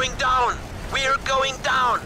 going down! We're going down!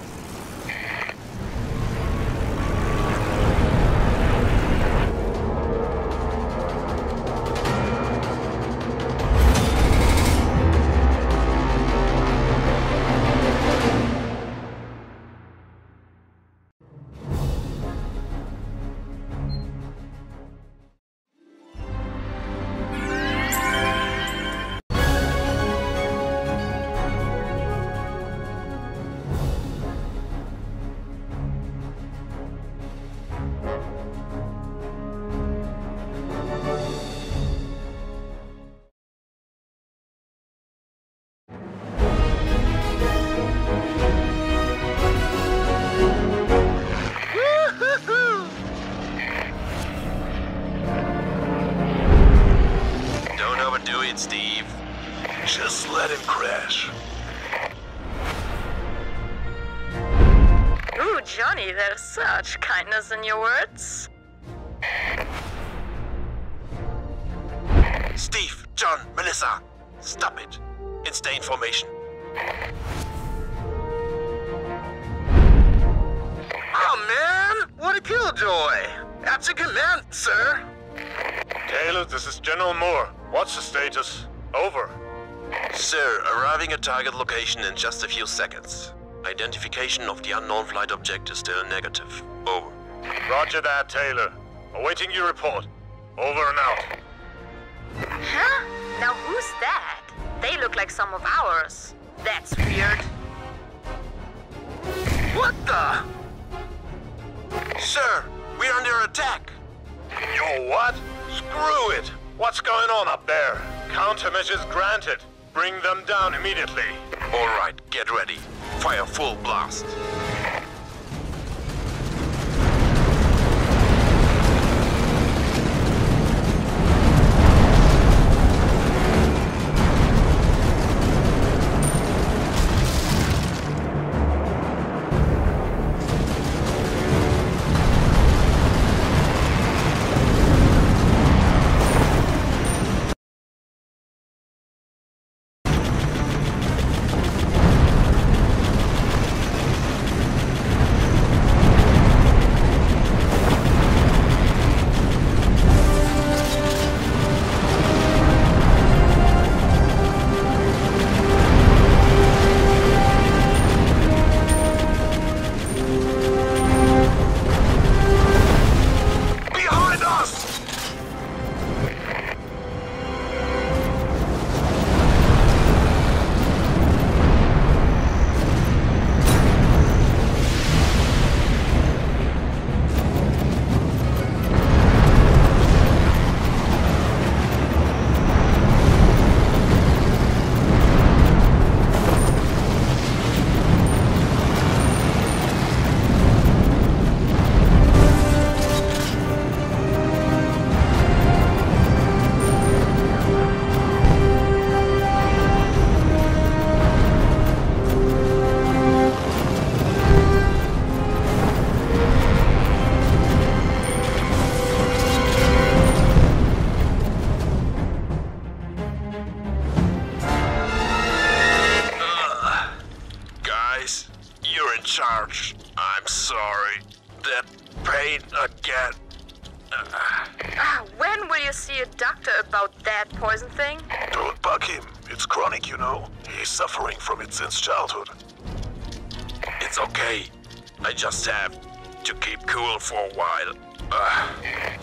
It, Steve. Just let him crash. Ooh, Johnny, there's such kindness in your words. Steve, John, Melissa, stop it. And stay in formation. Oh, man! What a killjoy! That's a command, sir! Taylor, this is General Moore. What's the status? Over. Sir, arriving at target location in just a few seconds. Identification of the unknown flight object is still negative. Over. Roger that, Taylor. Awaiting your report. Over and out. Huh? Now who's that? They look like some of ours. That's weird. What the? Sir, we're under attack. Yo, what? Screw it! What's going on up there? Countermeasures granted. Bring them down immediately. All right, get ready. Fire full blast. That pain again. Ah, when will you see a doctor about that poison thing? Don't bug him. It's chronic, you know. He's suffering from it since childhood. It's okay. I just have to keep cool for a while. Ugh.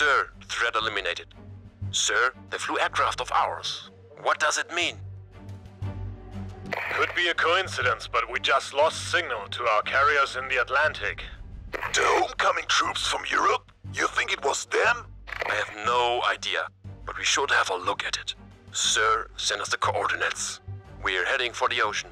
Sir, threat eliminated. Sir, they flew aircraft of ours. What does it mean? Could be a coincidence, but we just lost signal to our carriers in the Atlantic. The homecoming troops from Europe? You think it was them? I have no idea, but we should have a look at it. Sir, send us the coordinates. We're heading for the ocean.